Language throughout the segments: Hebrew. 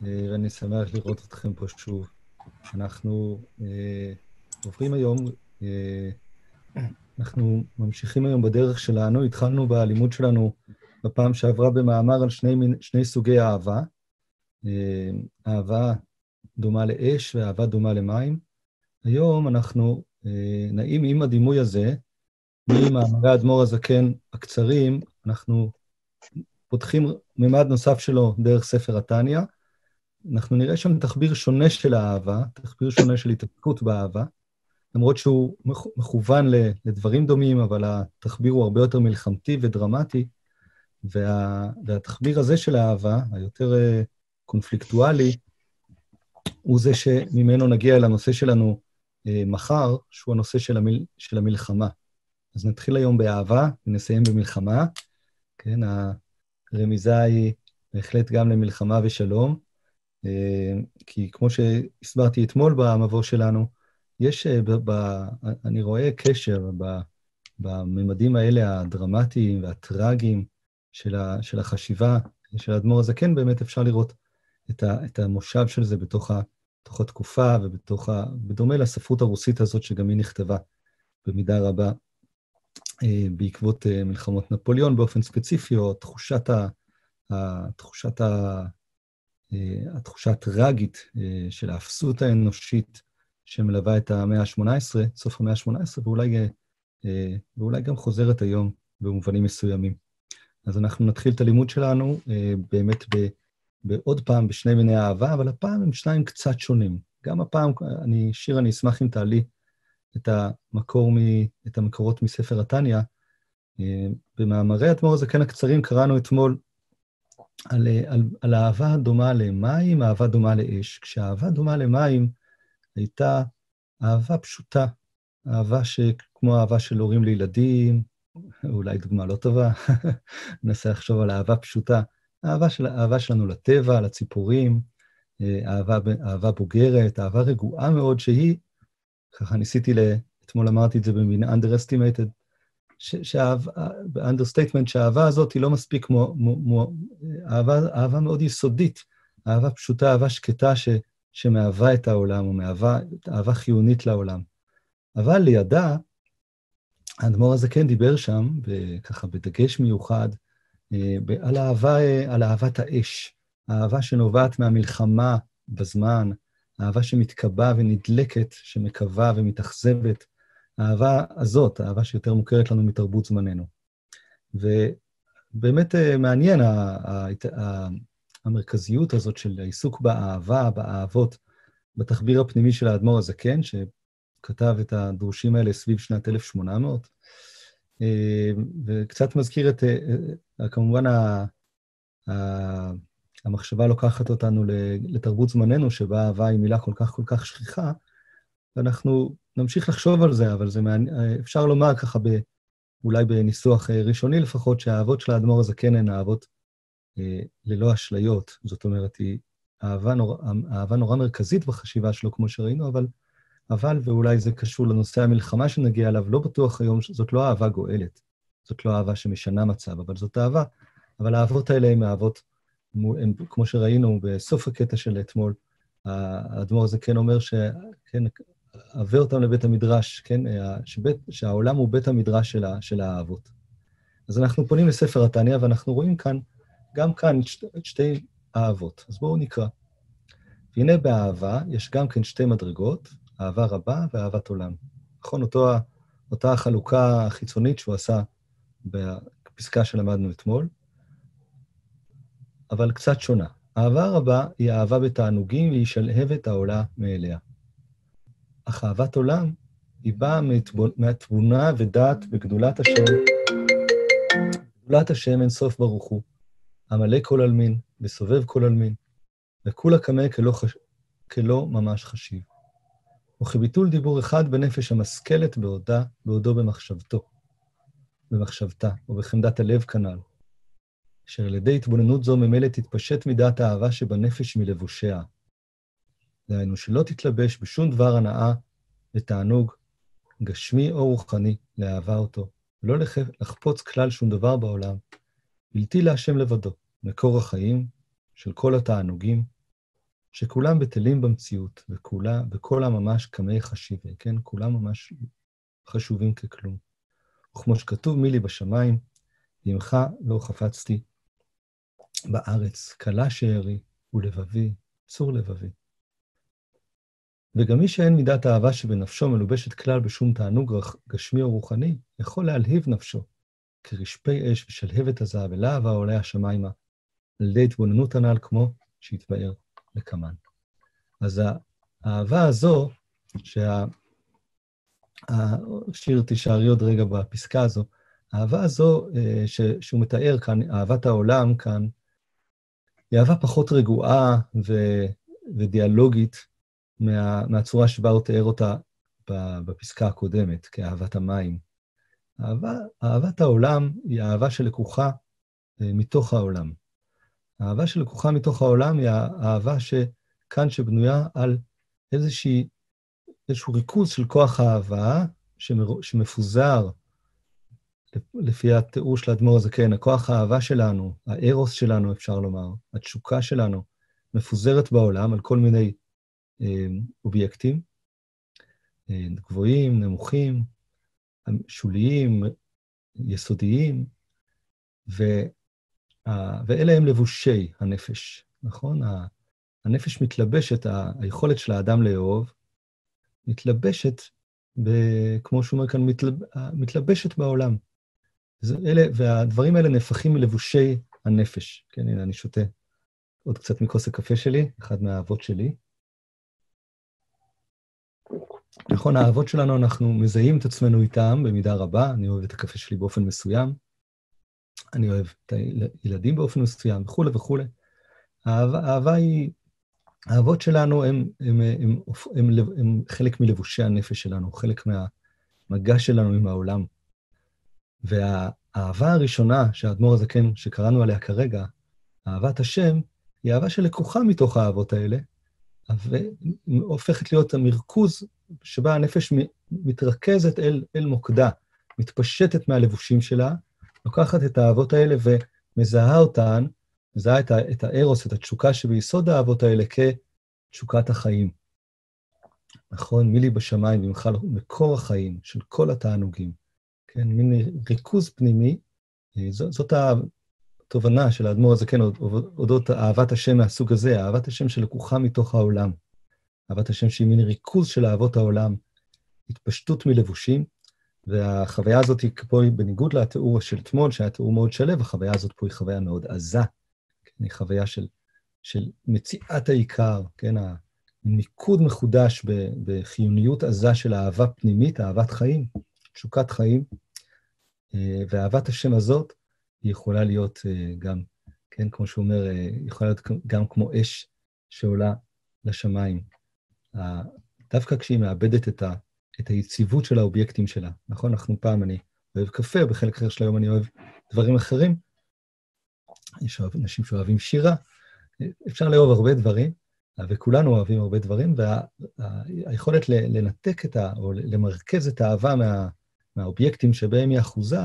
ואני שמח לראות אתכם פה שוב. אנחנו אה, עוברים היום, אה, אנחנו ממשיכים היום בדרך שלנו, התחלנו בלימוד שלנו בפעם שעברה במאמר על שני, שני סוגי אהבה. אה, אהבה דומה לאש ואהבה דומה למים. היום אנחנו אה, נעים עם הדימוי הזה, ממאמרי האדמו"ר הזקן הקצרים, אנחנו פותחים ממד נוסף שלו דרך ספר התניא. אנחנו נראה שם תחביר שונה של האהבה, תחביר שונה של התעסקות באהבה, למרות שהוא מכוון לדברים דומים, אבל התחביר הוא הרבה יותר מלחמתי ודרמטי, וה, והתחביר הזה של האהבה, היותר אה, קונפליקטואלי, הוא זה שממנו נגיע אל הנושא שלנו אה, מחר, שהוא הנושא של, המיל, של המלחמה. אז נתחיל היום באהבה ונסיים במלחמה. כן, הרמיזה היא בהחלט גם למלחמה ושלום, כי כמו שהסברתי אתמול במבוא שלנו, יש, אה, ב, ב, אני רואה קשר ב, בממדים האלה הדרמטיים והטרגיים של, ה, של החשיבה של האדמו"ר הזקן, באמת אפשר לראות את, ה, את המושב של זה בתוך, ה, בתוך התקופה ובתוך ה... בדומה לספרות הרוסית הזאת, שגם היא נכתבה במידה רבה אה, בעקבות אה, מלחמות נפוליאון באופן ספציפי, או תחושת ה... תחושת ה... אה, התחושה הטראגית של האפסות האנושית שמלווה את המאה ה-18, סוף המאה ה-18, ואולי, ואולי גם חוזרת היום במובנים מסוימים. אז אנחנו נתחיל את הלימוד שלנו באמת ב... בעוד פעם בשני מיני אהבה, אבל הפעם הם שניים קצת שונים. גם הפעם, אני, שיר, אני אשמח אם תעלי את המקור, מ, את המקורות מספר התניא. אה, במאמרי אדמו"ר הזקן הקצרים קראנו אתמול על, על, על אהבה דומה למים, אהבה דומה לאש. כשאהבה דומה למים הייתה אהבה פשוטה, אהבה שכמו אהבה של הורים לילדים, אולי דוגמה לא טובה, ננסה לחשוב על אהבה פשוטה. האהבה, של, האהבה שלנו לטבע, לציפורים, אה, אהבה, אהבה בוגרת, אהבה רגועה מאוד, שהיא, ככה ניסיתי, ל, אתמול אמרתי את זה במין underestimated, ב-understatement, שהאהבה הזאת היא לא מספיק כמו, אהבה, אהבה מאוד יסודית, אהבה פשוטה, אהבה שקטה ש, שמהווה את העולם, או מהווה אהבה חיונית לעולם. אבל לידה, האדמו"ר הזה כן דיבר שם, ככה בדגש מיוחד, אה, על, אהבה, על אהבת האש, האהבה שנובעת מהמלחמה בזמן, אהבה שמתקבעה ונדלקת, שמקווה ומתאכזבת, האהבה הזאת, האהבה שיותר מוכרת לנו מתרבות זמננו. ובאמת אה, מעניין המרכזיות הזאת של העיסוק באהבה, באהבות, בתחביר הפנימי של האדמו"ר הזקן, שכתב את הדרושים האלה סביב שנת 1800, אה, וקצת מזכיר את, אה, כמובן, המחשבה לוקחת אותנו לתרבות זמננו, שבה אהבה היא מילה כל כך כל כך שכיחה, ואנחנו נמשיך לחשוב על זה, אבל זה מעניין, אפשר לומר ככה, ב, אולי בניסוח ראשוני לפחות, שהאהבות של האדמו"ר הזקן הן אהבות ללא אשליות. זאת אומרת, היא אהבה נורא, אהבה נורא מרכזית בחשיבה שלו, כמו שראינו, אבל אבל, ואולי זה קשור לנושא המלחמה שנגיע אליו, לא בטוח היום, זאת לא אהבה גואלת, זאת לא אהבה שמשנה מצב, אבל זאת אהבה. אבל האהבות האלה הן אהבות, הם, כמו שראינו בסוף הקטע של אתמול, האדמו"ר הזה כן אומר ש... עבר אותם לבית המדרש, כן, שבית, שהעולם הוא בית המדרש של, ה, של האהבות. אז אנחנו פונים לספר התניא, ואנחנו רואים כאן, גם כאן, את, שתי, שתי אהבות. אז בואו נקרא. והנה באהבה יש גם כן שתי מדרגות, אהבה רבה ואהבת עולם. נכון, אותו, אותה החלוקה החיצונית שהוא עשה בפסקה שלמדנו אתמול, אבל קצת שונה. אהבה רבה היא אהבה בתענוגים והיא שלהבת העולה מאליה. אך אהבת עולם היא באה מהתבונה ודעת בגדולת השם, גדולת השם אין סוף ברוך הוא, המלא כל עלמין וסובב כל עלמין, וכולה קמה כלא, חש... כלא ממש חשיב. וכביטול דיבור אחד בנפש המשכלת בעודה, בעודו במחשבתו, במחשבתה, ובחמדת הלב כנ"ל, אשר על ידי התבוננות זו ממילא תתפשט מידת האהבה שבנפש מלבושיה. דהיינו, שלא תתלבש בשום דבר הנאה ותענוג, גשמי או רוחני, לאהבה אותו, ולא לחפוץ כלל שום דבר בעולם, בלתי להשם לבדו, מקור החיים של כל התענוגים, שכולם בטלים במציאות, וכולה, וכולם ממש קמי חשיבי, כן? כולם ממש חשובים ככלום. וכמו שכתוב, מי לי בשמיים, ועמך לא חפצתי בארץ, כלה שארי ולבבי, צור לבבי. וגם מי שאין מידת האהבה שבנפשו מלובשת כלל בשום תענוג גשמי או רוחני, יכול להלהיב נפשו, כרשפי אש ושלהבת הזהב ולהב העולה השמיימה, על ידי התבוננות הנ"ל כמו שהתבאר לקמן. אז האהבה הזו, שה... שיר תישארי עוד רגע בפסקה הזו, האהבה הזו אה, ש... שהוא מתאר כאן, אהבת העולם כאן, היא אהבה פחות רגועה ו... ודיאלוגית מה... מהצורה שבה הוא תיאר אותה בפסקה הקודמת, כאהבת המים. אהבה, אהבת העולם היא אהבה שלקוחה אה, מתוך העולם. האהבה שלקוחה מתוך העולם היא האהבה שכאן שבנויה על איזושהי, איזשהו ריכוז של כוח האהבה שמפוזר, לפי התיאור של האדמו"ר הזקן, כן, הכוח האהבה שלנו, הארוס שלנו, אפשר לומר, התשוקה שלנו, מפוזרת בעולם על כל מיני אובייקטים, אה, גבוהים, נמוכים, שוליים, יסודיים, ו, ואלה הם לבושי הנפש, נכון? הנפש מתלבשת, היכולת של האדם לאהוב, מתלבשת, ב, כמו שהוא אומר כאן, מתלב, מתלבשת בעולם. אלה, והדברים האלה נהפכים מלבושי הנפש. כן, הנה, אני שותה עוד קצת מכוס הקפה שלי, אחד מהאהבות שלי. נכון, האהבות שלנו, אנחנו מזהים את עצמנו איתם במידה רבה. אני אוהב את הקפה שלי באופן מסוים, אני אוהב את הילדים באופן מסוים, וכולי וכולי. האהבה היא, האהבות שלנו הם, הם, הם, הם, הם, הם חלק מלבושי הנפש שלנו, חלק מהמגע שלנו עם העולם. והאהבה הראשונה שהאדמו"ר הזקן, שקראנו עליה כרגע, אהבת השם, היא אהבה שלקוחה מתוך האהבות האלה, והופכת להיות המרכוז שבה הנפש מתרכזת אל, אל מוקדה, מתפשטת מהלבושים שלה, לוקחת את האהבות האלה ומזהה אותן, מזהה את, ה, את הארוס, את התשוקה שביסוד האהבות האלה כתשוקת החיים. נכון? מי לי בשמיים, ממך מקור החיים של כל התענוגים. כן, מין ריכוז פנימי. זאת, זאת התובנה של האדמו"ר הזקן אודות אהבת השם מהסוג הזה, אהבת השם שלקוחה מתוך העולם. אהבת השם שהיא מין ריכוז של אהבות העולם, התפשטות מלבושים, והחוויה הזאת היא פה, בניגוד לתיאור של אתמול, שהיה תיאור מאוד שלו, החוויה הזאת פה היא חוויה מאוד עזה. כן, היא חוויה של, של מציאת העיקר, כן, המיקוד מחודש בחיוניות עזה של אהבה פנימית, אהבת חיים, תשוקת חיים. אה, ואהבת השם הזאת, היא יכולה להיות אה, גם, כן, כמו שהוא אומר, אה, יכולה להיות גם כמו אש שעולה לשמיים. דווקא כשהיא מאבדת את, ה, את היציבות של האובייקטים שלה. נכון, אנחנו פעם, אני אוהב קפה, בחלק אחר של היום אני אוהב דברים אחרים. יש אנשים שאוהבים שירה, אפשר לאהוב הרבה דברים, וכולנו אוהבים הרבה דברים, והיכולת וה, לנתק את ה... או למרכז את האהבה מה, מהאובייקטים שבהם היא אחוזה,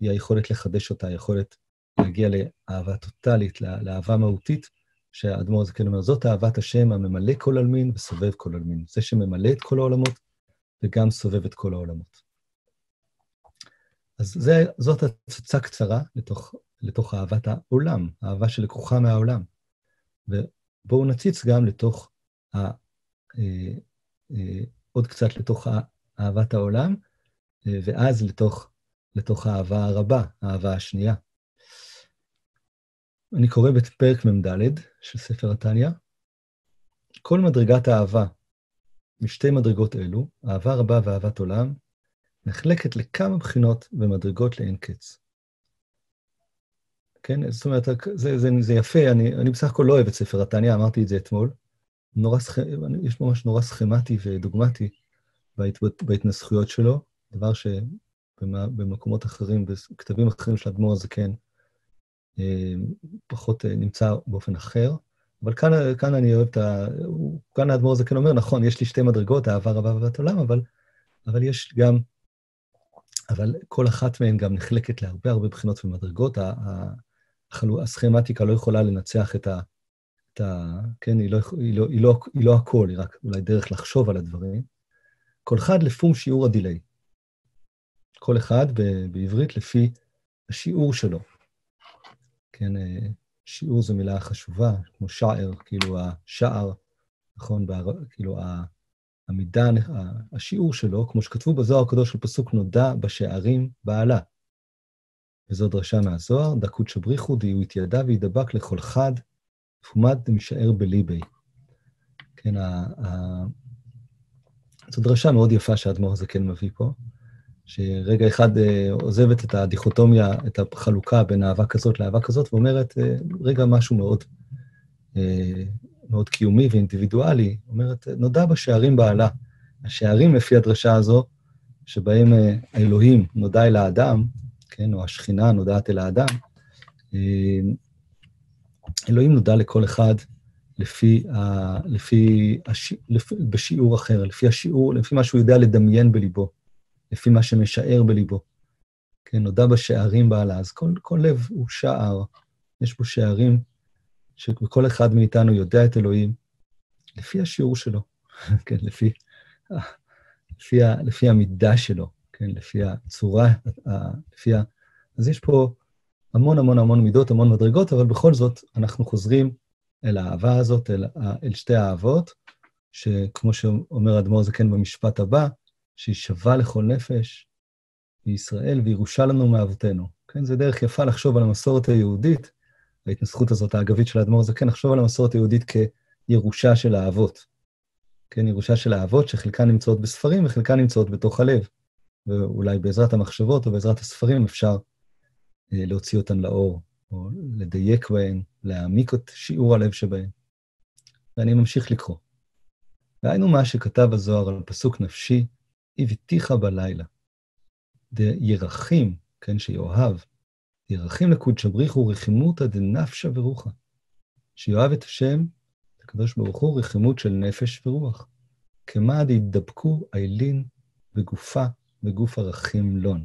היא היכולת לחדש אותה, היכולת להגיע לאהבה טוטאלית, לאהבה מהותית, שהאדמו"ר הזה כן אומר, זאת אהבת השם הממלא כל עלמין וסובב כל עלמין. זה שממלא את כל העולמות וגם סובב את כל העולמות. אז זה, זאת הצצה קצרה לתוך, לתוך אהבת העולם, אהבה שלקוחה מהעולם. ובואו נציץ גם לתוך, ה, אה, אה, עוד קצת לתוך אהבת העולם, אה, ואז לתוך, לתוך האהבה הרבה, האהבה השנייה. אני קורא בפרק מ"ד של ספר התניא, כל מדרגת האהבה משתי מדרגות אלו, אהבה רבה ואהבת עולם, נחלקת לכמה בחינות ומדרגות לאין קץ. כן, זאת אומרת, זה, זה, זה יפה, אני, אני בסך הכל לא אוהב את ספר התניא, אמרתי את זה אתמול. נורא, יש ממש נורא סכמטי ודוגמטי בהת, בהתנסחויות שלו, דבר שבמקומות אחרים, בכתבים אחרים של האדמו"ר הזקן, אה, פחות אה, נמצא באופן אחר. אבל כאן, כאן אני אוהב את ה... כאן האדמו"ר כן אומר, נכון, יש לי שתי מדרגות, אהבה רבה ואהבת עולם, אבל, אבל יש גם... אבל כל אחת מהן גם נחלקת להרבה הרבה בחינות ומדרגות. הסכמטיקה לא יכולה לנצח את, ה, את ה... כן, היא לא, היא, לא, היא, לא, היא לא הכל, היא רק אולי דרך לחשוב על הדברים. כל אחד לפום שיעור הדיליי. כל אחד ב- בעברית לפי השיעור שלו. כן, אה, שיעור זו מילה חשובה, כמו שער, כאילו השער, נכון, בער, כאילו המידה, השיעור שלו, כמו שכתבו בזוהר הקדוש בפסוק נודע בשערים בעלה. וזו דרשה מהזוהר, דקות שבריחו דיהו התיידע וידבק לכל חד, פומד דמשאר בליבי. כן, ה, ה... זו דרשה מאוד יפה שהאדמו"ר הזה כן מביא פה, שרגע אחד אה, עוזבת את הדיכוטומיה, את החלוקה בין אהבה כזאת לאהבה כזאת, ואומרת, אה, רגע משהו מאוד, אה, מאוד קיומי ואינדיבידואלי, אומרת, נודע בשערים בעלה. השערים, לפי הדרשה הזו, שבהם האלוהים נודע אל האדם, כן, או השכינה נודעת אל האדם, אלוהים נודע לכל אחד לפי, ה, לפי, הש, לפי, בשיעור אחר, לפי השיעור, לפי מה שהוא יודע לדמיין בליבו, לפי מה שמשער בליבו. כן, נודע בשערים בעלה. אז כל, כל לב הוא שער, יש בו שערים, שכל אחד מאיתנו יודע את אלוהים לפי השיעור שלו, כן, לפי, לפי, לפי המידה שלו, כן, לפי הצורה, לפי ה... אז יש פה המון המון המון מידות, המון מדרגות, אבל בכל זאת, אנחנו חוזרים אל האהבה הזאת, אל, אל שתי האהבות, שכמו שאומר האדמו"ר זקן במשפט הבא, שהיא שווה לכל נפש, בישראל וירושה לנו מאבותינו. כן, זה דרך יפה לחשוב על המסורת היהודית, ההתנסחות הזאת האגבית של האדמו"ר זקן, לחשוב על המסורת היהודית כירושה של האהבות. כן, ירושה של האהבות, שחלקן נמצאות בספרים וחלקן נמצאות בתוך הלב. ואולי בעזרת המחשבות או בעזרת הספרים אפשר אה, להוציא אותן לאור, או לדייק בהן, להעמיק את שיעור הלב שבהן. ואני ממשיך לקרוא. והיינו מה שכתב הזוהר על פסוק נפשי, הבטיחה בלילה. דירחים, כן, שיאהב, ירחים לקודשא בריחו רחימותא דנפשא ורוחא. שיאהב את השם, הקדוש ברוך הוא, רחימות של נפש ורוח. כמה דהידבקו איילין בגופה, בגוף ערכים לון.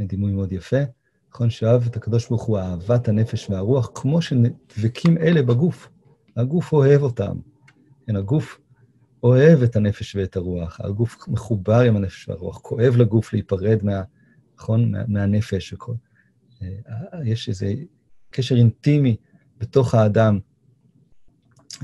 דימוי מאוד יפה. נכון, שאוהב את הקדוש ברוך הוא אהבת הנפש והרוח, כמו שדבקים אלה בגוף. הגוף אוהב אותם. כן, הגוף אוהב את הנפש ואת הרוח, הגוף מחובר עם הנפש והרוח, כואב לגוף להיפרד מה, נכון, מה, מהנפש. וכל. אה, יש איזה קשר אינטימי בתוך האדם.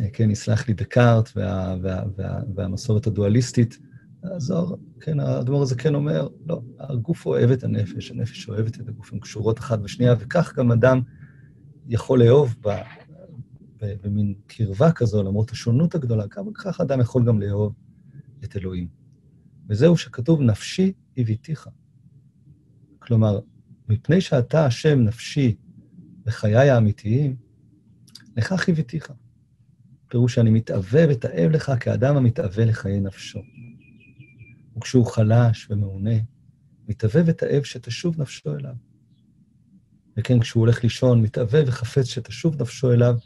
אה, כן, יסלח לי דקארט וה, וה, וה, והמסורת הדואליסטית, הזוהר, כן, האדמו"ר הזה כן אומר, לא, הגוף אוהב את הנפש, הנפש אוהבת את הגוף, הן קשורות אחת בשנייה, וכך גם אדם יכול לאהוב במין קרבה כזו, למרות השונות הגדולה, כך אדם יכול גם לאהוב את אלוהים. וזהו שכתוב, נפשי הביתיך. כלומר, מפני שאתה השם נפשי בחיי האמיתיים, לכך הביתיך. פירוש שאני מתאווה ותאב לך כאדם המתאווה לחיי נפשו. וכשהוא חלש ומעונה, מתאווה ותאב שתשוב נפשו אליו. וכן, כשהוא הולך לישון, מתאווה וחפץ שתשוב נפשו אליו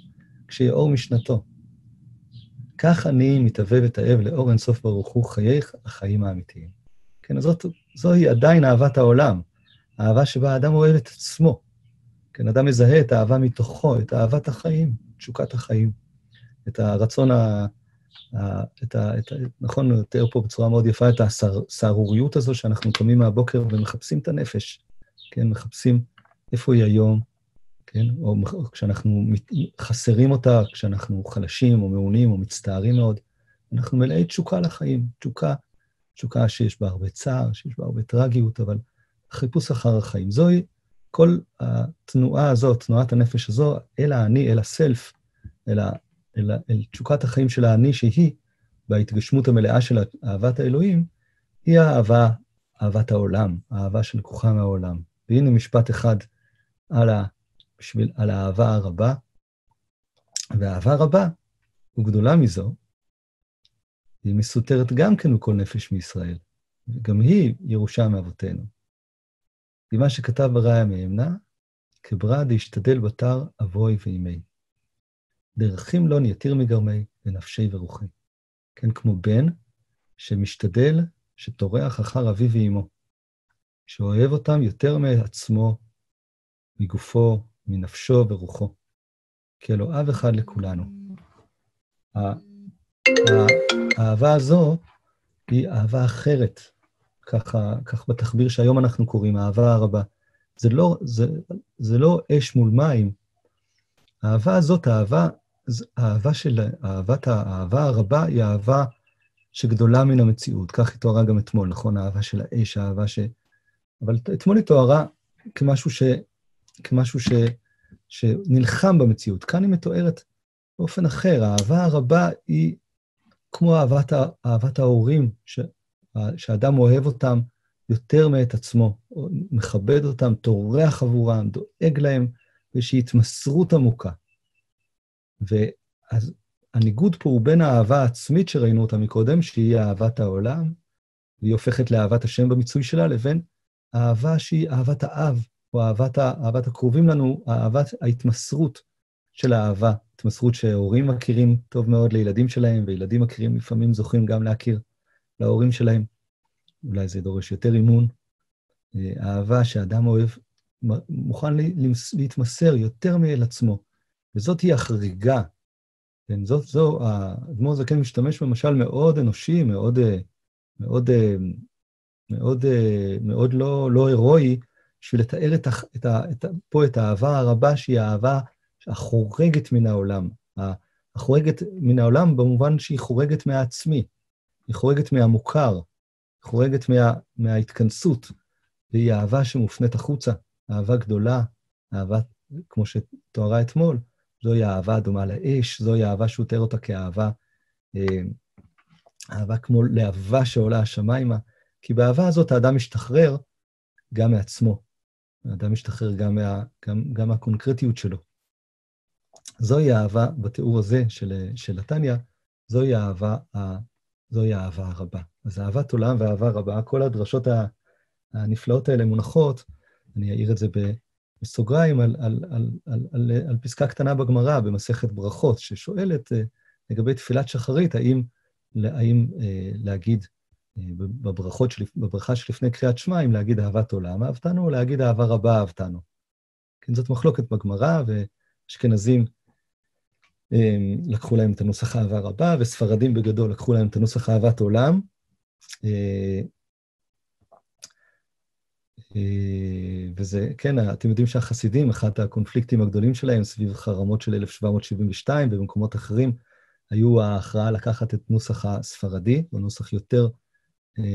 כשיאור משנתו. כך אני מתאווה ותאב לאור אינסוף ברוך הוא חיי החיים האמיתיים. כן, אז זאת, זוהי עדיין אהבת העולם, האהבה שבה האדם אוהב את עצמו. כן, אדם מזהה את האהבה מתוכו, את אהבת החיים, תשוקת החיים, את הרצון ה... את ה, את ה, נכון, תיאר פה בצורה מאוד יפה את הסהרוריות הזו שאנחנו קמים מהבוקר ומחפשים את הנפש, כן, מחפשים איפה היא היום, כן, או, כשאנחנו חסרים אותה, כשאנחנו חלשים או מעונים או מצטערים מאוד, אנחנו מלאי תשוקה לחיים, תשוקה, תשוקה שיש בה הרבה צער, שיש בה הרבה טרגיות, אבל חיפוש אחר החיים. זוהי כל התנועה הזאת, תנועת הנפש הזו, אל האני, אל הסלף, אל ה... אל, אל תשוקת החיים של האני, שהיא, בהתגשמות המלאה של אהבת האלוהים, היא האהבה, אהבת העולם, האהבה שלקוחה מהעולם. והנה משפט אחד על, ה, בשביל, על האהבה הרבה, והאהבה הרבה וגדולה מזו, היא מסותרת גם כן בכל נפש מישראל, וגם היא ירושה מאבותינו. כי מה שכתב בראיה מאמנה, כברה דהשתדל בתר אבוי ואימי. דרכים לא יתיר מגרמי לנפשי ורוחי. כן, כמו בן שמשתדל, שטורח אחר אביו ואמו, שאוהב אותם יותר מעצמו, מגופו, מנפשו ורוחו. כי אלוהיו אחד לכולנו. האהבה הזו היא אהבה אחרת, ככה, כך בתחביר שהיום אנחנו קוראים, האהבה הרבה. זה לא, זה, זה לא אש מול מים. האהבה הזאת, האהבה, האהבה של, אהבת האהבה הרבה היא אהבה שגדולה מן המציאות. כך היא תוארה גם אתמול, נכון? האהבה של האש, האהבה ש... אבל אתמול היא תוארה כמשהו, ש... כמשהו ש... שנלחם במציאות. כאן היא מתוארת באופן אחר. האהבה הרבה היא כמו אהבת, אהבת ההורים, ש... שאדם אוהב אותם יותר מאת עצמו, מכבד אותם, טורח עבורם, דואג להם, באיזושהי התמסרות עמוקה. ואז הניגוד פה הוא בין האהבה העצמית שראינו אותה מקודם, שהיא אהבת העולם, והיא הופכת לאהבת השם במיצוי שלה, לבין אהבה שהיא אהבת האב, או אהבת, אהבת הקרובים לנו, אהבת ההתמסרות של האהבה, התמסרות שהורים מכירים טוב מאוד לילדים שלהם, וילדים מכירים לפעמים זוכים גם להכיר להורים שלהם. אולי זה דורש יותר אימון. אה, אהבה שאדם אוהב, מוכן להתמסר יותר מאל עצמו. וזאת היא החריגה. כן, זאת, זו, האדמו"ר זקן משתמש במשל מאוד אנושי, מאוד, אה, מאוד, אה, מאוד, מאוד לא, לא הירואי, בשביל לתאר את, את, את, פה את האהבה הרבה, שהיא האהבה החורגת מן העולם. החורגת מן העולם במובן שהיא חורגת מהעצמי, היא חורגת מהמוכר, היא חורגת מה, מההתכנסות, והיא אהבה שמופנית החוצה, אהבה גדולה, אהבה, כמו שתוארה אתמול, זוהי אהבה הדומה לאש, זוהי אהבה שהוא תיאר אותה כאהבה, אה, אהבה כמו להבה שעולה השמיימה, כי באהבה הזאת האדם משתחרר גם מעצמו. האדם משתחרר גם, מה, גם, גם מהקונקרטיות שלו. זוהי האהבה, בתיאור הזה של, של נתניה, זוהי האהבה, זוהי האהבה הרבה. אז אהבת עולם ואהבה רבה, כל הדרשות הנפלאות האלה מונחות, אני אעיר את זה בסוגריים, על, על, על, על, על, על פסקה קטנה בגמרא, במסכת ברכות, ששואלת אה, לגבי תפילת שחרית, האם, האם אה, להגיד בברכות, של, בברכה שלפני קריאת שמע, אם להגיד אהבת עולם אהבתנו, או להגיד אהבה רבה אהבתנו. כן, זאת מחלוקת בגמרא, ואשכנזים אמ, לקחו להם את הנוסח אהבה רבה, וספרדים בגדול לקחו להם את הנוסח אהבת עולם. אה, אה, וזה, כן, אתם יודעים שהחסידים, אחד הקונפליקטים הגדולים שלהם סביב חרמות של 1772 ובמקומות אחרים, היו ההכרעה לקחת את נוסח הספרדי, או נוסח יותר אה,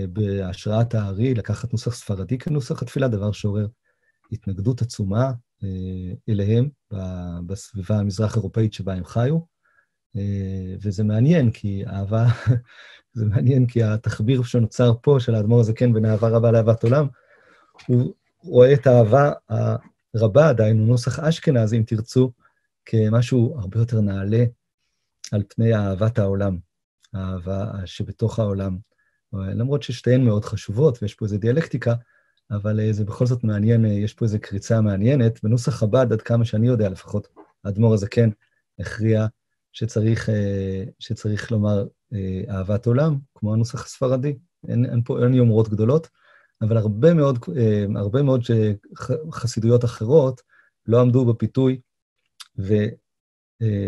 בהשראת הארי, לקחת נוסח ספרדי כנוסח התפילה, דבר שעורר התנגדות עצומה אה, אליהם בסביבה המזרח-אירופאית שבה הם חיו. אה, וזה מעניין, כי אהבה, זה מעניין כי התחביר שנוצר פה, של האדמו"ר הזקן בין אהבה רבה לאהבת עולם, הוא רואה את האהבה הרבה, דהיינו נוסח אשכנז, אם תרצו, כמשהו הרבה יותר נעלה על פני אהבת העולם, האהבה שבתוך העולם. למרות ששתיהן מאוד חשובות, ויש פה איזו דיאלקטיקה, אבל אה, זה בכל זאת מעניין, אה, יש פה איזו קריצה מעניינת. בנוסח חב"ד, עד כמה שאני יודע, לפחות האדמו"ר הזקן הכריע שצריך, אה, שצריך לומר אהבת עולם, כמו הנוסח הספרדי. אין, אין פה, אין יומרות גדולות, אבל הרבה מאוד, הרבה מאוד חסידויות אחרות לא עמדו בפיתוי, ו,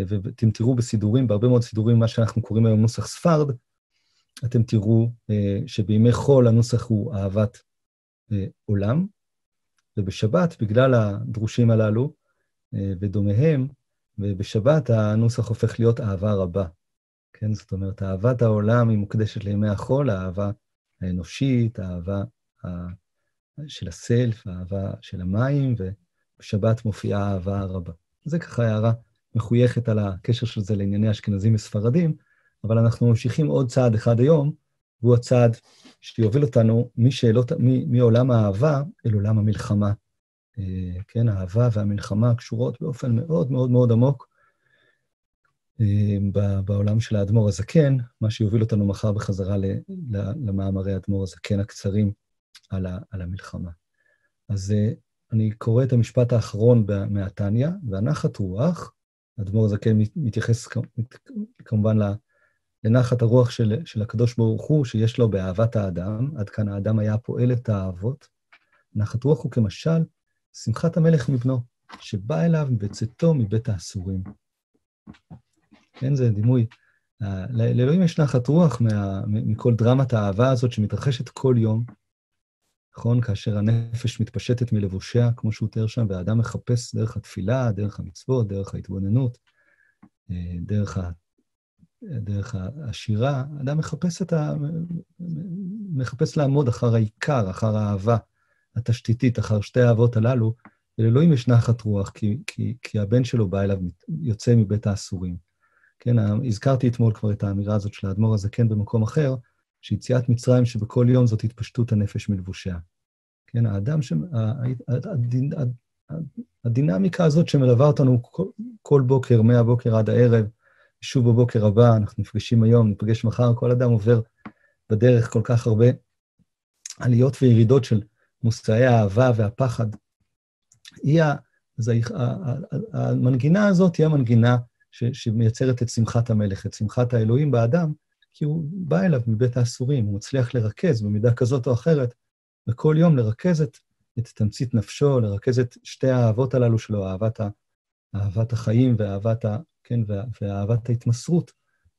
ואתם תראו בסידורים, בהרבה מאוד סידורים, מה שאנחנו קוראים היום נוסח ספרד, אתם תראו שבימי חול הנוסח הוא אהבת אה, עולם, ובשבת, בגלל הדרושים הללו אה, ודומיהם, ובשבת הנוסח הופך להיות אהבה רבה. כן, זאת אומרת, אהבת העולם היא מוקדשת לימי החול, האהבה האנושית, האהבה של הסלף, האהבה של המים, ובשבת מופיעה האהבה הרבה. זה ככה הערה מחויכת על הקשר של זה לענייני אשכנזים וספרדים, אבל אנחנו ממשיכים עוד צעד אחד היום, והוא הצעד שיוביל אותנו משאלות, מעולם האהבה אל עולם המלחמה. אה, כן, האהבה והמלחמה קשורות באופן מאוד מאוד מאוד עמוק אה, בעולם של האדמו"ר הזקן, מה שיוביל אותנו מחר בחזרה למאמרי האדמו"ר הזקן הקצרים על, המלחמה. אז אה, אני קורא את המשפט האחרון מהתניא, והנחת רוח, האדמו"ר הזקן מתייחס כמובן לנחת הרוח של, של הקדוש ברוך הוא, שיש לו באהבת האדם, עד כאן האדם היה פועל את האהבות. נחת רוח הוא כמשל שמחת המלך מבנו, שבא אליו בצאתו מבית האסורים. כן, זה דימוי לאלוהים יש נחת רוח מה, מכל דרמת האהבה הזאת שמתרחשת כל יום, נכון? כאשר הנפש מתפשטת מלבושיה, כמו שהוא תיאר שם, והאדם מחפש דרך התפילה, דרך המצוות, דרך ההתבוננות, אה, דרך, דרך השירה, האדם מחפש, את ה, מחפש לעמוד אחר העיקר, אחר האהבה התשתיתית, אחר שתי האהבות הללו, ולאלוהים יש נחת רוח, כי, כי, כי הבן שלו בא אליו, יוצא מבית האסורים. כן, הזכרתי אתמול כבר את האמירה הזאת של האדמו"ר הזקן במקום אחר, שיציאת מצרים שבכל יום זאת התפשטות הנפש מלבושיה. כן, האדם, ש... הדינ... הדינמיקה הזאת שמלווה אותנו כל בוקר, מהבוקר עד הערב, שוב בבוקר הבא, אנחנו נפגשים היום, ניפגש מחר, כל אדם עובר בדרך כל כך הרבה עליות וירידות של מושאי האהבה והפחד. היא. אז המנגינה הזאת היא המנגינה ש... שמייצרת את שמחת המלך, את שמחת האלוהים באדם, כי הוא בא אליו מבית האסורים, הוא מצליח לרכז במידה כזאת או אחרת, וכל יום לרכז את, את תמצית נפשו, לרכז את שתי האהבות הללו שלו, אהבת, אהבת החיים ואהבת, כן, ואהבת ההתמסרות,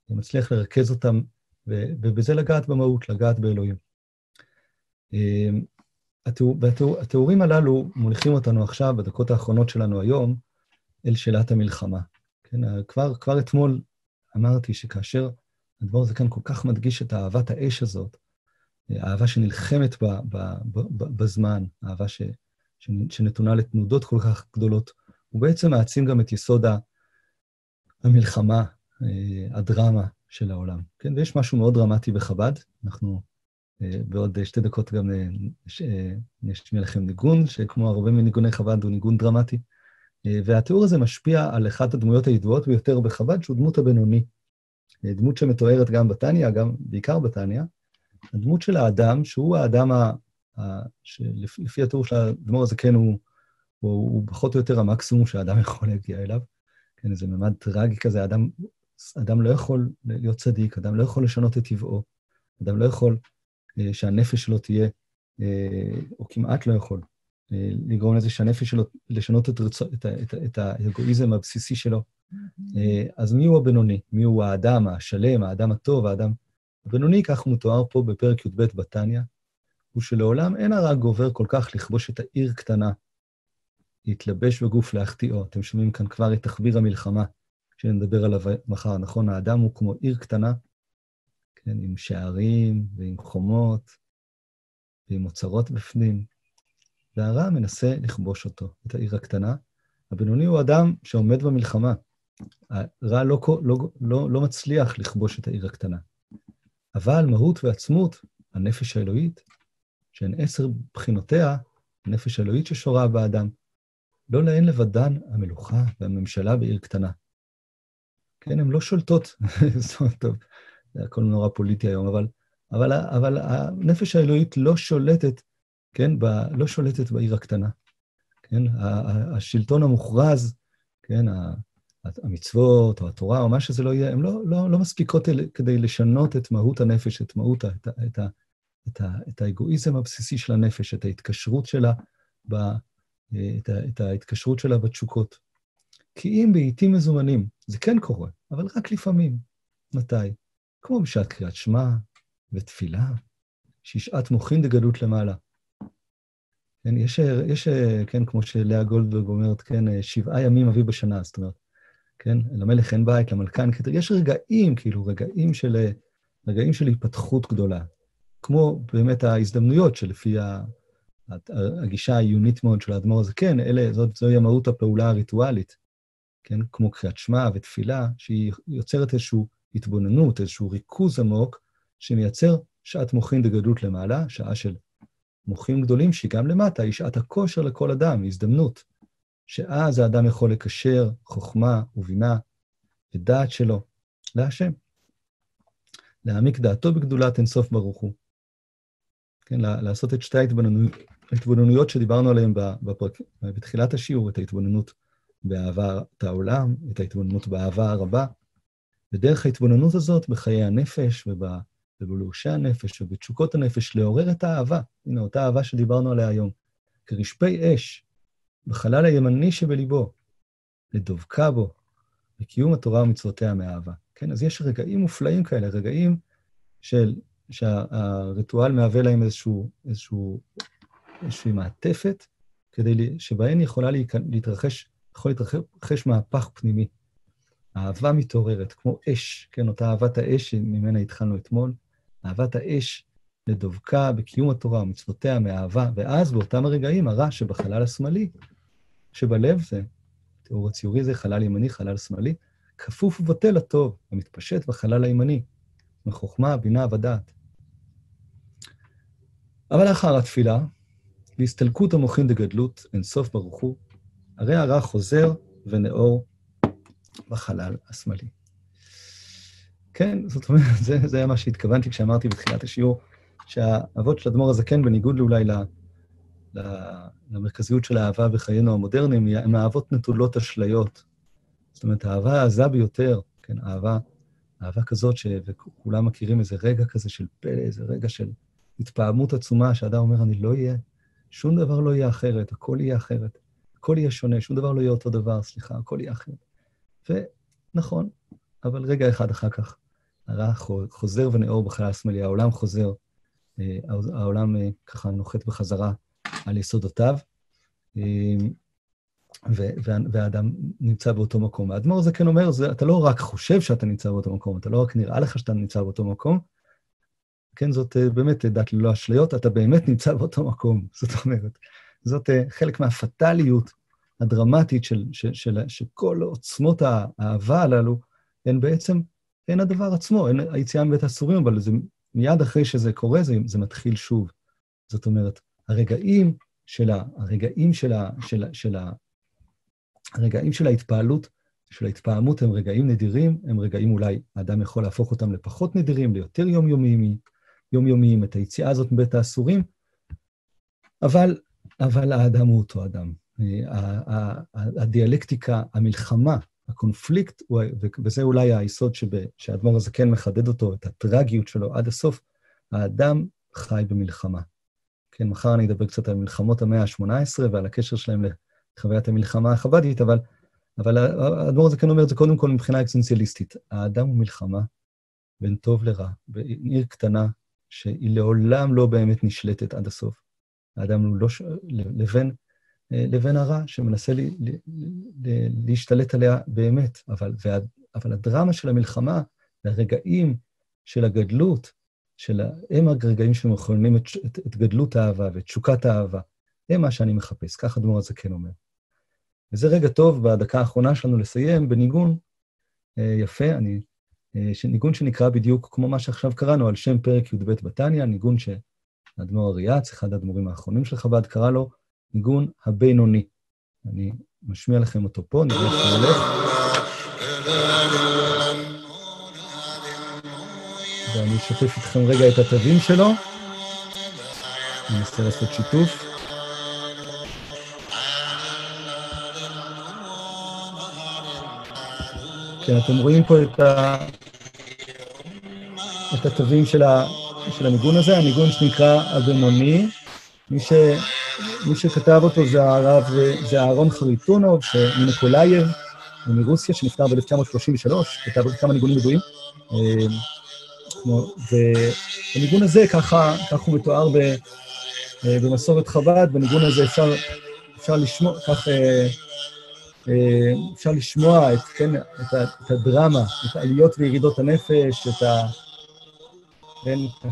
הוא מצליח לרכז אותם, ובזה לגעת במהות, לגעת באלוהים. אמ, והתיאורים הללו מוליכים אותנו עכשיו, בדקות האחרונות שלנו היום, אל שאלת המלחמה. כן, כבר, כבר אתמול אמרתי שכאשר הדבר הזה כאן כל כך מדגיש את אהבת האש הזאת, אהבה שנלחמת ב, ב, ב, ב, בזמן, אהבה ש, שנתונה לתנודות כל כך גדולות, הוא בעצם מעצים גם את יסוד המלחמה, אה, הדרמה של העולם. כן, ויש משהו מאוד דרמטי בחב"ד, אנחנו אה, בעוד שתי דקות גם אה, נשמיע לכם ניגון, שכמו הרבה מניגוני חב"ד הוא ניגון דרמטי. והתיאור הזה משפיע על אחת הדמויות הידועות ביותר בחב"ד, שהוא דמות הבינוני. דמות שמתוארת גם בתניא, גם בעיקר בתניא, הדמות של האדם, שהוא האדם ה... ה שלפי התיאור של האדמו"ר הזה, כן, הוא, הוא, הוא פחות או יותר המקסימום שהאדם יכול להגיע אליו. כן, איזה ממד טרגי כזה, אדם, אדם לא יכול להיות צדיק, אדם לא יכול לשנות את טבעו, אדם לא יכול אה, שהנפש שלו תהיה, אה, או כמעט לא יכול, אה, לגרום לזה שהנפש שלו, לשנות את, רצו, את, את, את האגואיזם הבסיסי שלו. אה, אז מי הוא הבינוני? מי הוא האדם השלם, האדם הטוב, האדם... הבינוני, כך מתואר פה בפרק י"ב בתניא, הוא שלעולם אין הרע גובר כל כך לכבוש את העיר קטנה, להתלבש בגוף להחטיאו. אתם שומעים כאן כבר את תחביר המלחמה, שנדבר עליו מחר, נכון? האדם הוא כמו עיר קטנה, כן, עם שערים ועם חומות ועם אוצרות בפנים, והרע מנסה לכבוש אותו, את העיר הקטנה. הבינוני הוא אדם שעומד במלחמה. הרע לא, לא, לא, לא מצליח לכבוש את העיר הקטנה. אבל מהות ועצמות, הנפש האלוהית, שהן עשר בחינותיה, הנפש האלוהית ששורה באדם, לא להן לבדן המלוכה והממשלה בעיר קטנה. כן, הן לא שולטות, טוב, זה הכל נורא פוליטי היום, אבל, אבל, אבל הנפש האלוהית לא שולטת, כן, ב, לא שולטת בעיר הקטנה. כן, השלטון המוכרז, כן, המצוות או התורה או מה שזה לא יהיה, הן לא, לא, לא מספיקות כדי לשנות את מהות הנפש, את מהות, את, את, את, את האגואיזם הבסיסי של הנפש, את ההתקשרות שלה, ב, את, את ההתקשרות שלה בתשוקות. כי אם בעיתים מזומנים, זה כן קורה, אבל רק לפעמים. מתי? כמו בשעת קריאת שמע ותפילה, שהיא שעת מוחין דגלות למעלה. כן, יש, יש, כן, כמו שלאה גולדברג אומרת, כן, שבעה ימים אביב בשנה, זאת אומרת, כן? למלך אין בית, למלכה אין כתר. יש רגעים, כאילו, רגעים של, רגעים של התפתחות גדולה. כמו באמת ההזדמנויות שלפי ה, הגישה העיונית מאוד של האדמו"ר כן, אלה, זאת, זוהי מהות הפעולה הריטואלית, כן? כמו קריאת שמע ותפילה, שהיא יוצרת איזושהי התבוננות, איזשהו ריכוז עמוק, שמייצר שעת מוחין דגדלות למעלה, שעה של מוחים גדולים, שהיא גם למטה, היא שעת הכושר לכל אדם, הזדמנות. שאז האדם יכול לקשר חוכמה ובינה ודעת שלו להשם. להעמיק דעתו בגדולת אינסוף ברוך הוא. כן, לעשות את שתי ההתבוננויות שדיברנו עליהן בפרק, בתחילת השיעור, את ההתבוננות באהבת העולם, את ההתבוננות באהבה הרבה, ודרך ההתבוננות הזאת בחיי הנפש ובלושי הנפש ובתשוקות הנפש, לעורר את האהבה. הנה, אותה אהבה שדיברנו עליה היום. כרשפי אש, בחלל הימני שבליבו, לדבקה בו, לקיום התורה ומצוותיה מאהבה. כן, אז יש רגעים מופלאים כאלה, רגעים של, שהריטואל מהווה להם איזשהו, איזשהו, איזושהי מעטפת, כדי שבהן יכולה להתרחש, יכול להתרחש מהפך פנימי. אהבה מתעוררת, כמו אש, כן, אותה אהבת האש שממנה התחלנו אתמול, אהבת האש לדבקה בקיום התורה ומצוותיה מאהבה, ואז באותם הרגעים הרע שבחלל השמאלי, שבלב זה, תיאור הציורי זה חלל ימני, חלל שמאלי, כפוף ובטל לטוב, ומתפשט בחלל הימני, מחוכמה, בינה ודעת. אבל לאחר התפילה, להסתלקות המוחין דגדלות, אינסוף ברוך הוא, הרי הרע חוזר ונאור בחלל השמאלי. כן, זאת אומרת, זה, זה היה מה שהתכוונתי כשאמרתי בתחילת השיעור, שהאבות של אדמו"ר הזקן, בניגוד אולי ל, ל, למרכזיות של האהבה בחיינו המודרניים, הן אהבות נטולות אשליות. זאת אומרת, האהבה העזה ביותר, כן, אהבה, אהבה כזאת, ש... וכולם מכירים איזה רגע כזה של פלא, איזה רגע של התפעמות עצומה, שאדם אומר, אני לא אהיה, שום דבר לא יהיה אחרת, הכל יהיה אחרת, הכל יהיה שונה, שום דבר לא יהיה אותו דבר, סליחה, הכל יהיה אחרת. ונכון, אבל רגע אחד אחר כך, הרע חוזר ונאור בחלל השמאלי, העולם חוזר, אה, העולם אה, ככה נוחת בחזרה על יסודותיו, אה, והאדם נמצא באותו מקום. האדמו"ר זה כן אומר, זה, אתה לא רק חושב שאתה נמצא באותו מקום, אתה לא רק נראה לך שאתה נמצא באותו מקום, כן, זאת באמת דת ללא אשליות, אתה באמת נמצא באותו מקום. זאת אומרת, זאת חלק מהפטאליות הדרמטית של, של, של, של כל עוצמות האהבה הללו, הן בעצם, הן הדבר עצמו, הן היציאה מבית הסורים, אבל זה מיד אחרי שזה קורה, זה, זה מתחיל שוב. זאת אומרת, הרגעים של, ה, הרגעים של, ה, של, של, ה, הרגעים של ההתפעלות, של ההתפעמות הם רגעים נדירים, הם רגעים אולי האדם יכול להפוך אותם לפחות נדירים, ליותר יומיומיים, יומיומיים, את היציאה הזאת מבית האסורים, אבל, אבל האדם הוא אותו אדם. הדיאלקטיקה, המלחמה, הקונפליקט, וזה אולי היסוד שהאדמו"ר הזה כן מחדד אותו, את הטרגיות שלו עד הסוף, האדם חי במלחמה. כן, מחר אני אדבר קצת על מלחמות המאה ה-18 ועל הקשר שלהם לחוויית המלחמה החב"דית, אבל, אבל האדמו"ר הזה כן אומר את זה קודם כל מבחינה אקסנציאליסטית. האדם הוא מלחמה בין טוב לרע, בעיר קטנה שהיא לעולם לא באמת נשלטת עד הסוף. האדם הוא לא... ש... לבין אה, לבין הרע שמנסה לי, לי, להשתלט עליה באמת. אבל, וה, אבל הדרמה של המלחמה והרגעים של הגדלות, של, הם הרגעים שמכוננים את, את, את גדלות האהבה ואת תשוקת האהבה. הם מה שאני מחפש, ככה דמור הזה כן אומר. וזה רגע טוב בדקה האחרונה שלנו לסיים בניגון אה, יפה, אני, ניגון שנקרא בדיוק כמו מה שעכשיו קראנו, על שם פרק י"ב בתניא, ניגון שהאדמו"ר אריאץ, אחד האדמו"רים האחרונים של חב"ד, קרא לו ניגון הבינוני. אני משמיע לכם אותו פה, נראה איך הוא הולך. ואני אשתף איתכם רגע את התווים שלו. אני אנסה לעשות שיתוף. כן, אתם רואים פה את, ה... את התווים של, ה... של הניגון הזה, הניגון שנקרא הבינוני. מי ש... מי שכתב אותו זה הרב, זה אהרון חריטונוב, ממקולייב, מרוסיה, שנפטר ב-1933, כתב עוד כמה ניגונים ידועים. ובניגון הזה, ככה, ככה הוא מתואר ב, במסורת חב"ד, בניגון הזה אפשר, אפשר לשמוע, כך אפשר לשמוע את, כן, את, את הדרמה, את העליות וירידות הנפש, את, ה, כן, את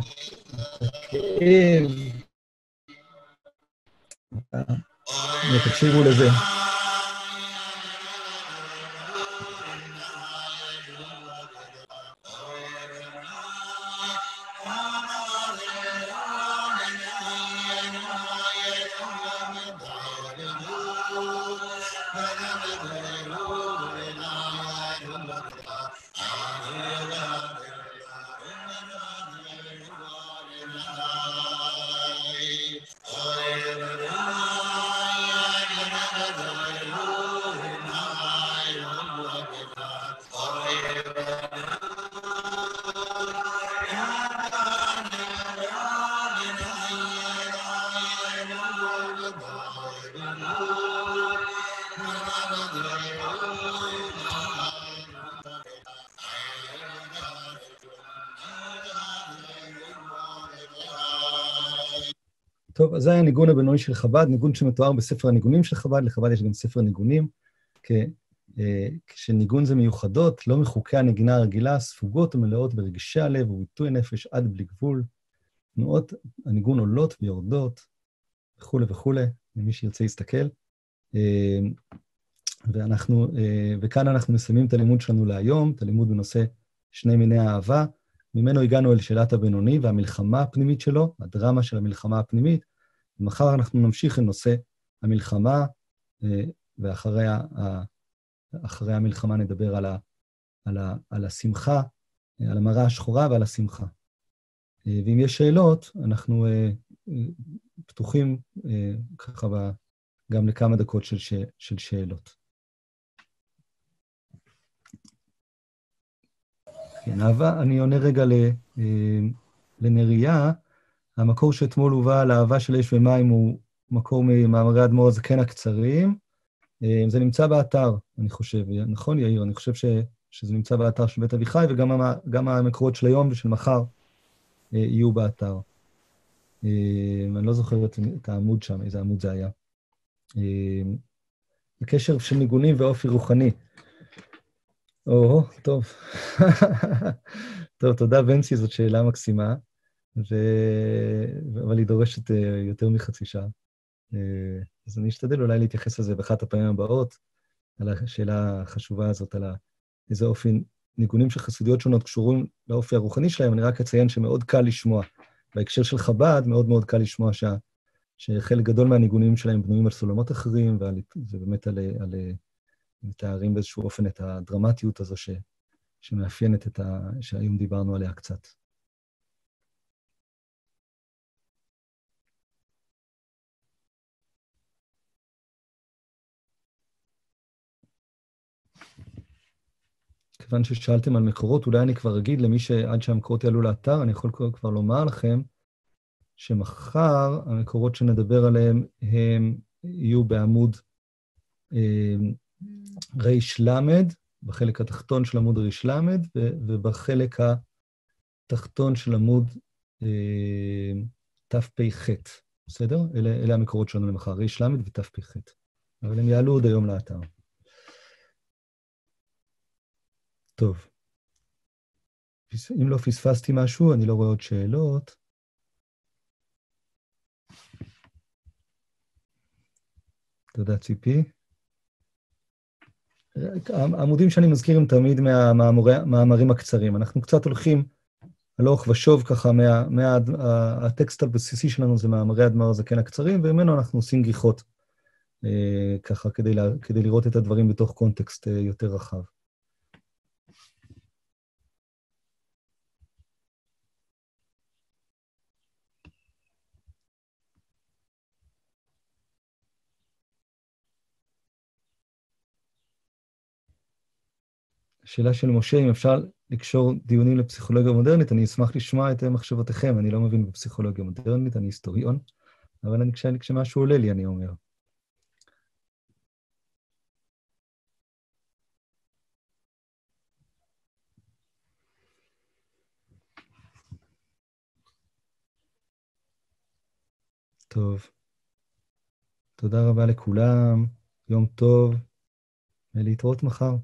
הכאב, תקשיבו לזה. טוב, אז זה היה הניגון הבינוני של חב"ד, ניגון שמתואר בספר הניגונים של חב"ד, לחב"ד יש גם ספר ניגונים, אה, כשניגון זה מיוחדות, לא מחוקי הנגינה הרגילה, ספוגות ומלאות ברגשי הלב וביטוי הנפש עד בלי גבול. תנועות הניגון עולות ויורדות, וכולי וכולי, למי שירצה להסתכל. אה, ואנחנו, אה, וכאן אנחנו מסיימים את הלימוד שלנו להיום, את הלימוד בנושא שני מיני האהבה. ממנו הגענו אל שאלת הבינוני והמלחמה הפנימית שלו, הדרמה של המלחמה הפנימית. ומחר אנחנו נמשיך לנושא המלחמה, ואחריה אחרי המלחמה נדבר על, ה, על, ה, על השמחה, על המראה השחורה ועל השמחה. אה, ואם יש שאלות, אנחנו אה, פתוחים אה, ככה גם לכמה דקות של, של שאלות. כן, אהבה, אני עונה רגע לנריה. המקור שאתמול הובא על אהבה של אש ומים הוא מקור ממאמרי אדמו"ר הזקן הקצרים. אה, זה נמצא באתר, אני חושב, נכון, יאיר? אני חושב ש, שזה נמצא באתר של בית אביחי, וגם המקורות של היום ושל מחר אה, יהיו באתר. אה, אני לא זוכר את, את העמוד שם, איזה עמוד זה היה. בקשר של ניגונים ואופי רוחני. או, טוב. טוב, תודה, בנצי, זאת שאלה מקסימה, ו... אבל היא דורשת יותר מחצי שעה. אז אני אשתדל אולי להתייחס לזה באחת הפעמים הבאות, על השאלה החשובה הזאת, על איזה אופי ניגונים של חסידויות שונות קשורים לאופי הרוחני שלהם, אני רק אציין שמאוד קל לשמוע. בהקשר של חב"ד, מאוד מאוד קל לשמוע שה, שחלק גדול מהניגונים שלהם בנויים על סולמות אחרים, ועל, ובאמת על, על, מתארים באיזשהו אופן את הדרמטיות הזו ש, שמאפיינת את ה... שהיום דיברנו עליה קצת. כיוון ששאלתם על מקורות, אולי אני כבר אגיד למי שעד שהמקורות יעלו לאתר, אני יכול כבר לומר לכם שמחר המקורות שנדבר עליהם הם יהיו בעמוד אה, ר"ל, בחלק התחתון של עמוד ר"ל, ובחלק התחתון של עמוד אה, תפ"ח, בסדר? אלה, אלה המקורות שלנו למחר, ר"ל ותפ"ח. אבל הם יעלו עוד היום לאתר. טוב. אם לא פספסתי משהו, אני לא רואה עוד שאלות. תודה, ציפי. העמודים שאני מזכיר הם תמיד מהמאמרים הקצרים. אנחנו קצת הולכים הלוך ושוב ככה, מה, מה, הטקסט הבסיסי שלנו זה מאמרי אדמר הזקן הקצרים, וממנו אנחנו עושים גיחות, אה, ככה, כדי, כדי לראות את הדברים בתוך קונטקסט אה, יותר רחב. שאלה של משה, אם אפשר לקשור דיונים לפסיכולוגיה מודרנית, אני אשמח לשמוע את מחשבותיכם. אני לא מבין בפסיכולוגיה מודרנית, אני היסטוריון, אבל אני, כש, כשמשהו עולה לי, אני אומר. טוב. תודה רבה לכולם, יום טוב, ולהתראות מחר.